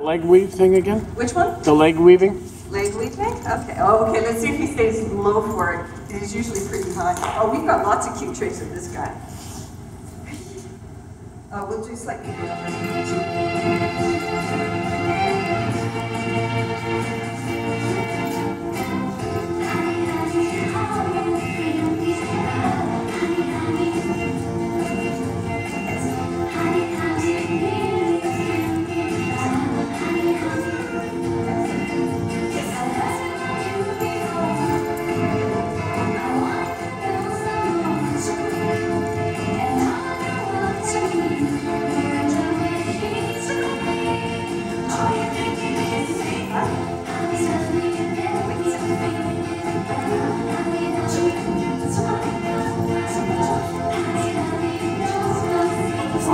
Leg weave thing again? Which one? The leg weaving? Leg weaving? Okay. Oh, okay. Let's see if he stays low for it. He's usually pretty high. Oh, we've got lots of cute tricks with this guy. Uh, we'll do slightly.